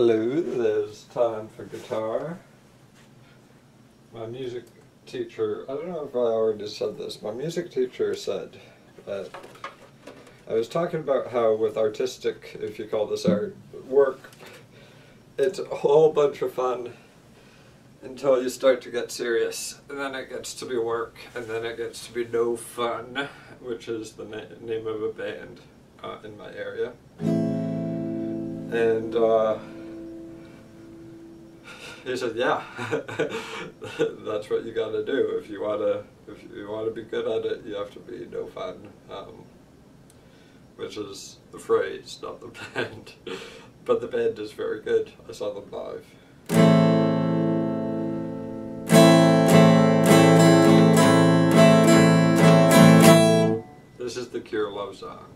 Hello, there's time for guitar. My music teacher, I don't know if I already said this, my music teacher said that I was talking about how with artistic, if you call this art, work, it's a whole bunch of fun until you start to get serious. And then it gets to be work, and then it gets to be no fun, which is the na name of a band uh, in my area. And uh, he said, "Yeah, that's what you got to do if you want to. If you want to be good at it, you have to be no fun." Um, which is the phrase, not the band. but the band is very good. I saw them live. This is the Cure love song.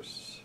Bars.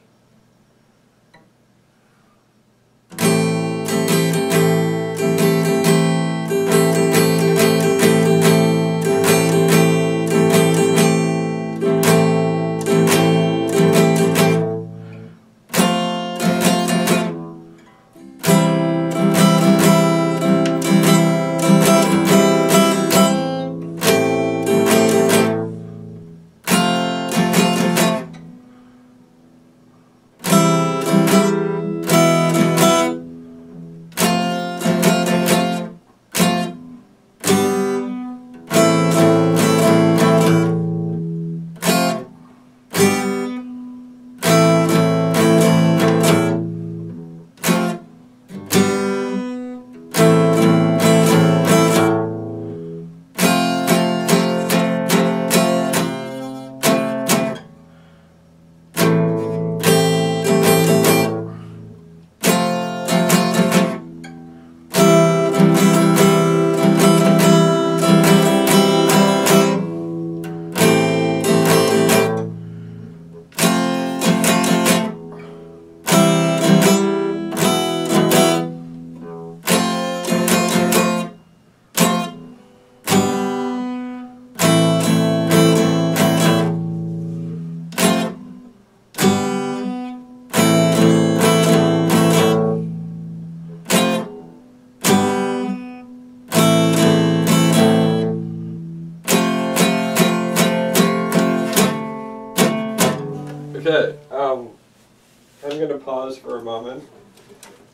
Moment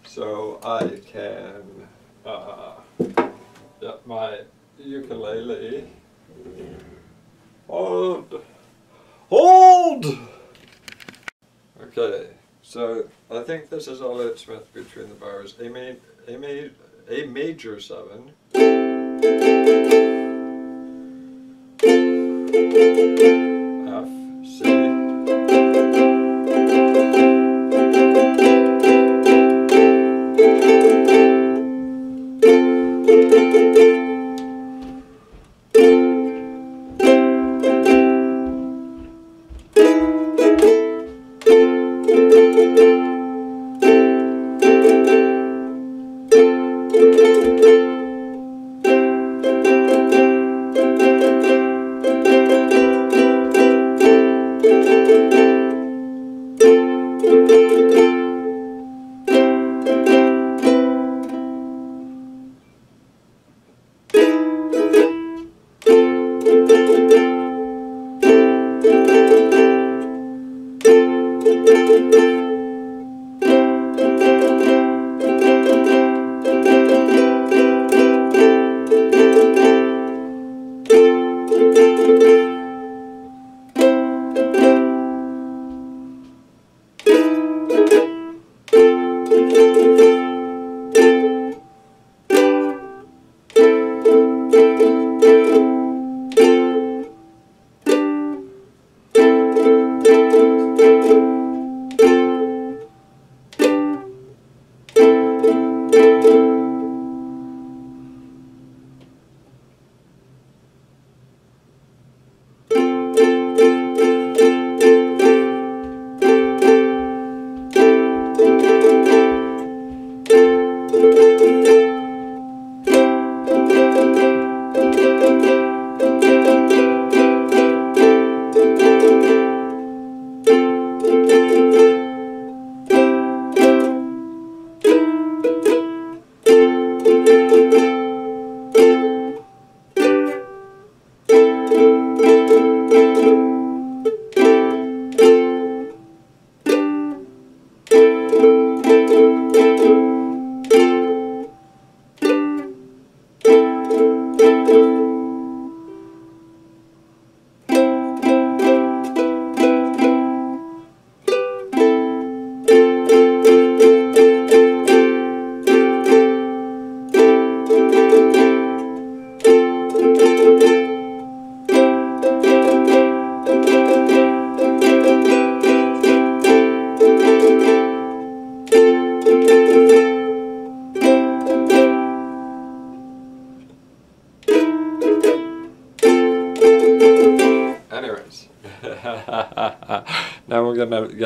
so I can uh, get my ukulele. Hold! Hold! Okay, so I think this is Elliott Smith between the bars. A, ma a, ma a major seven. F, C.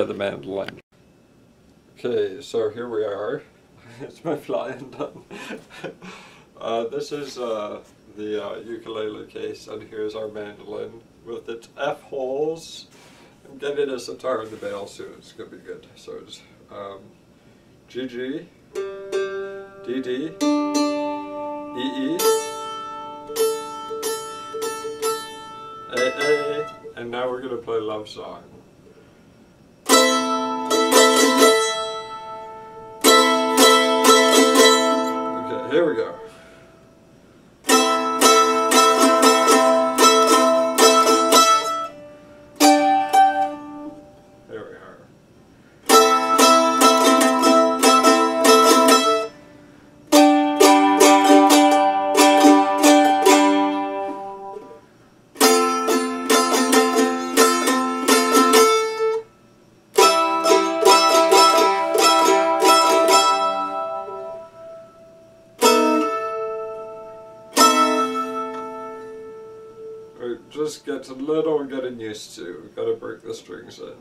the mandolin. Okay, so here we are. it's my flying done. uh, this is uh, the uh, ukulele case, and here's our mandolin with its F holes. I'm getting a sitar in the mail soon. It's gonna be good. So it's um, GG, DD, EE, AA, and now we're gonna play love song. Okay, here we go. Just gets a little getting used to. We've got to break the strings in.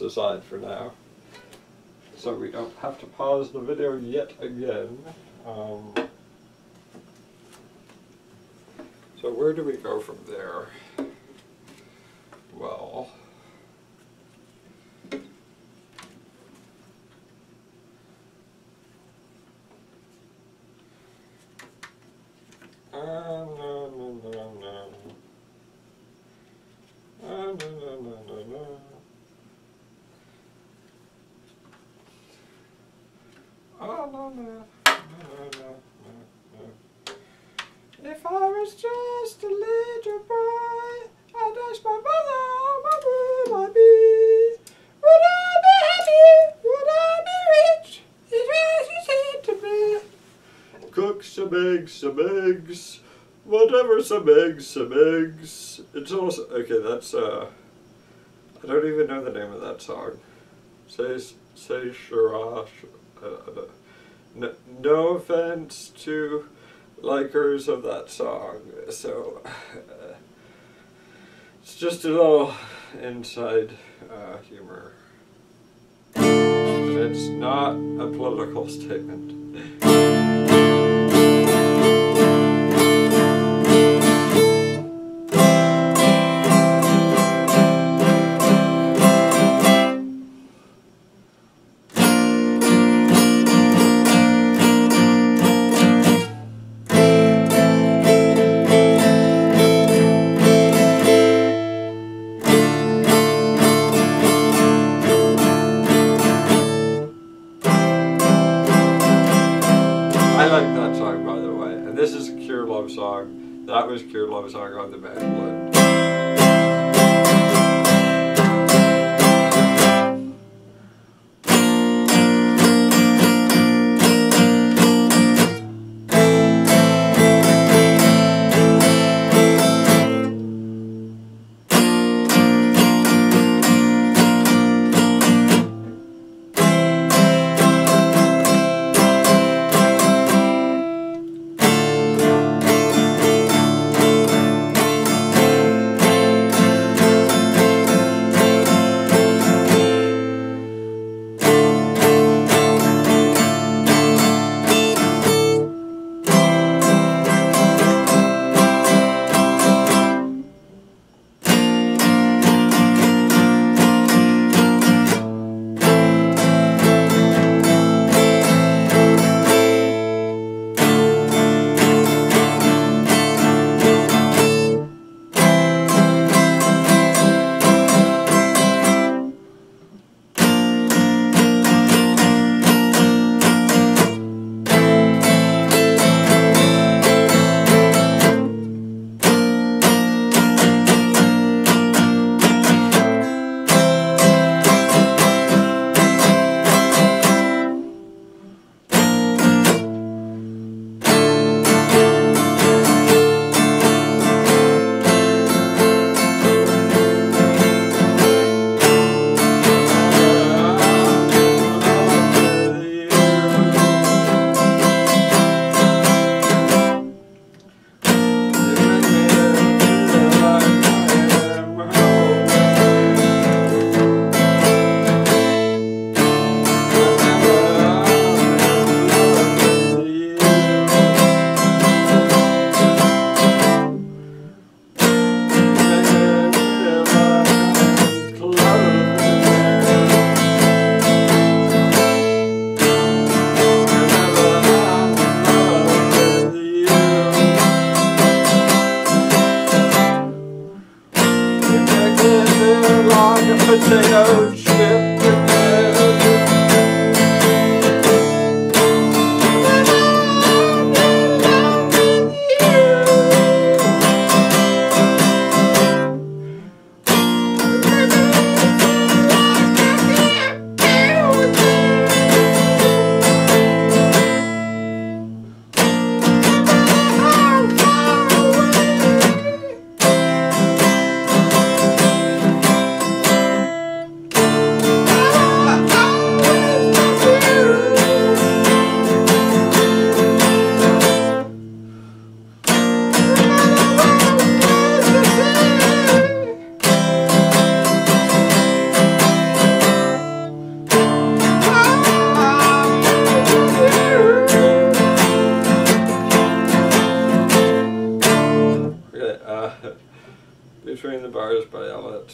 Aside for now. So we don't have to pause the video yet again. Um, so where do we go from there? Well... No, no, no, no. No, no, no, no, no. Oh, no, no, no, no, no, no, no. If I was just a little boy, I'd ask my mother, what would I be? Would I be happy? Would I be rich? Is what she said to me. Cook some eggs, some eggs. Whatever, some eggs, some eggs. It's also okay. That's uh, I don't even know the name of that song. Say, say, Sharash. Uh, no, no offense to likers of that song. So uh, it's just a little inside uh, humor. It's not a political statement. I like that song, by the way. And this is a Cure Love song. That was Cure Love song on the Bad Blood.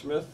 Smith.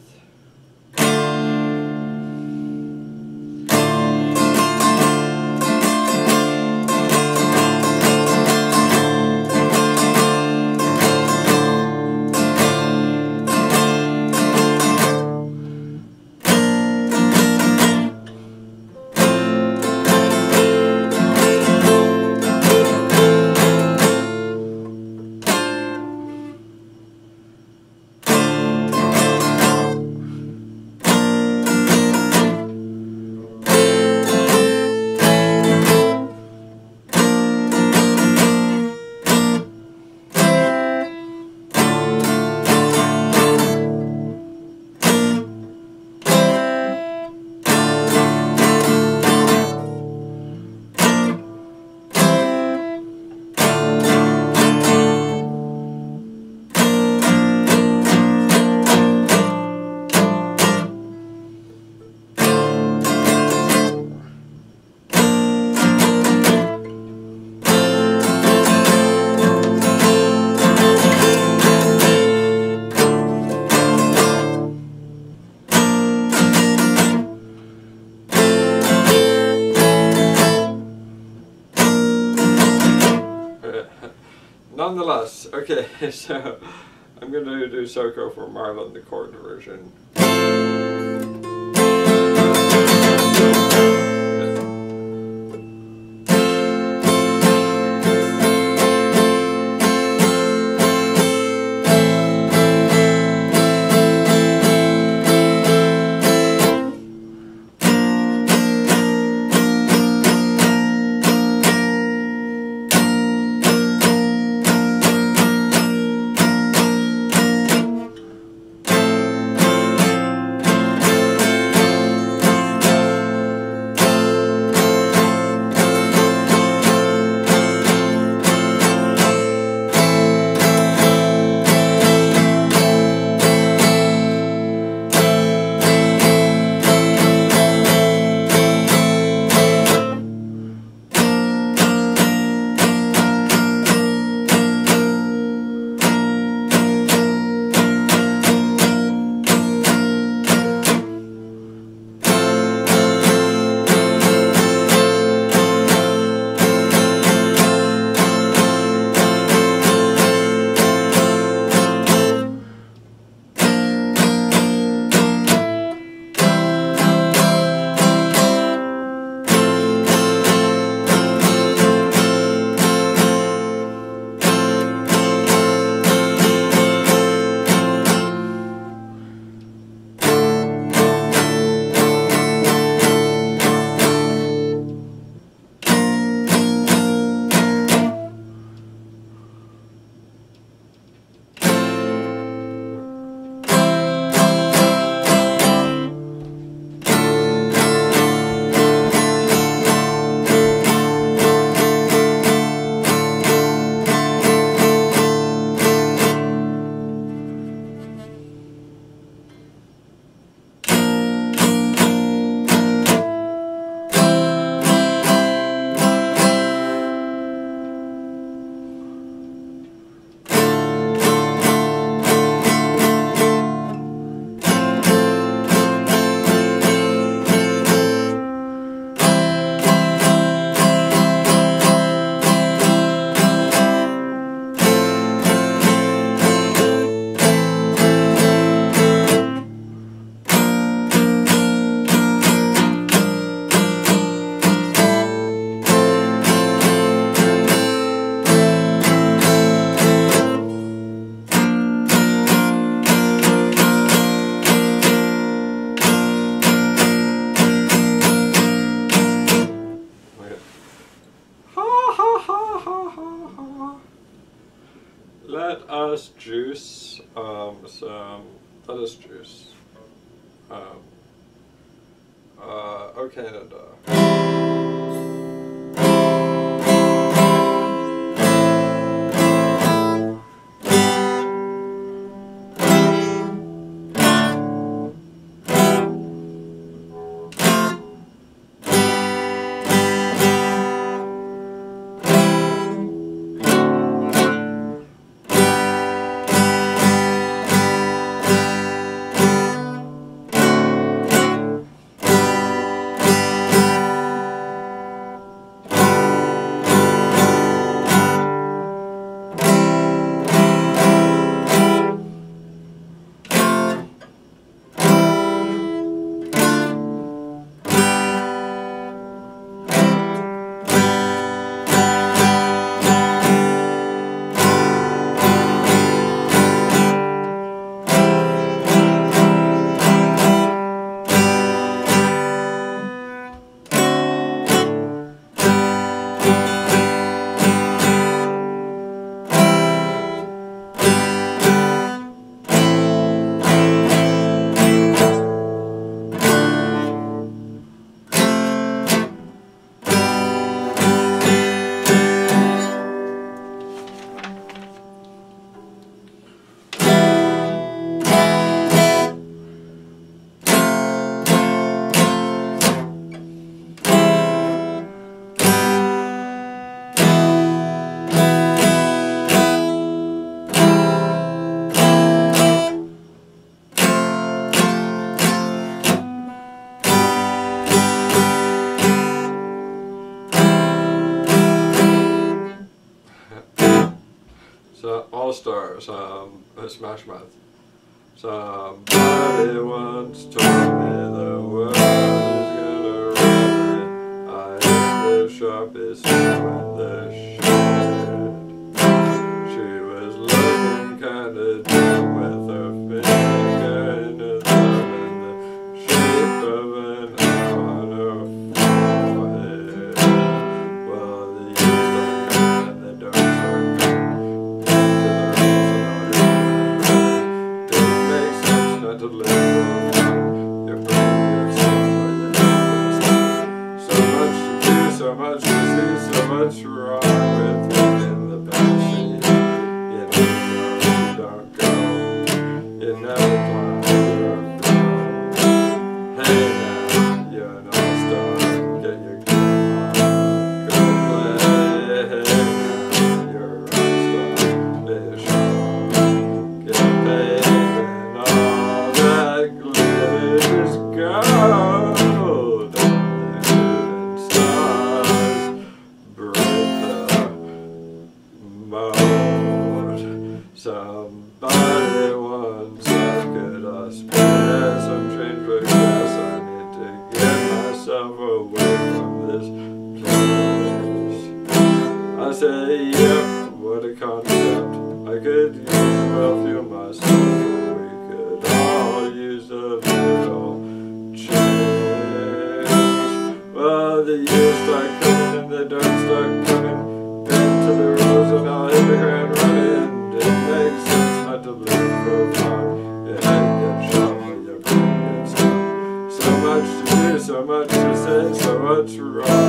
Okay, so I'm going to do Soko for Marlon, the chord version. Smash Mouth. Somebody once told me the world is gonna roll me. I am the sharpest. that's right.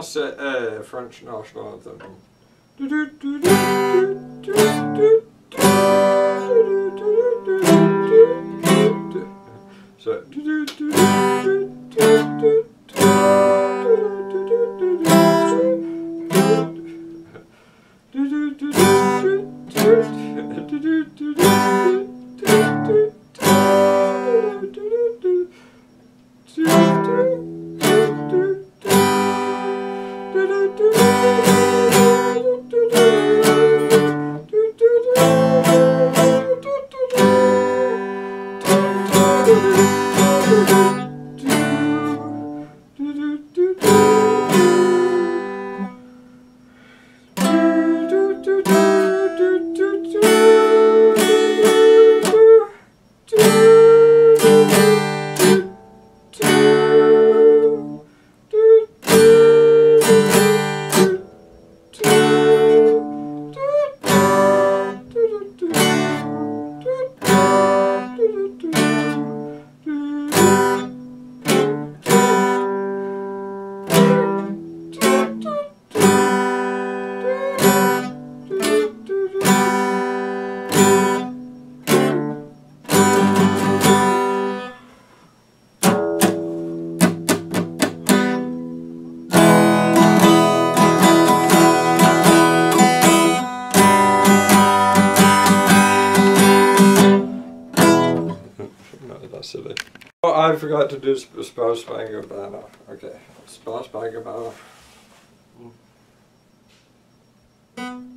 Marseillaise, uh, uh, French national anthem. Forgot to do Sp- Star Spangled Banner. Okay, Star Spangled Banner. Thank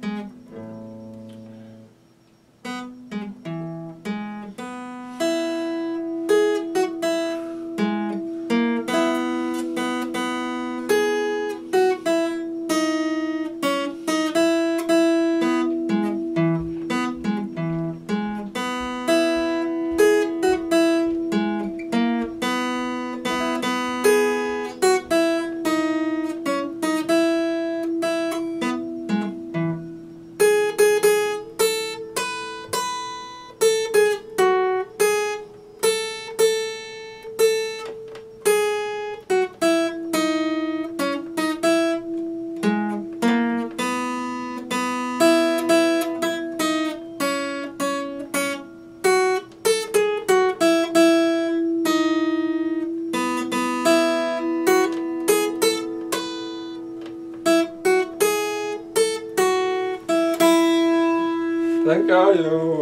you.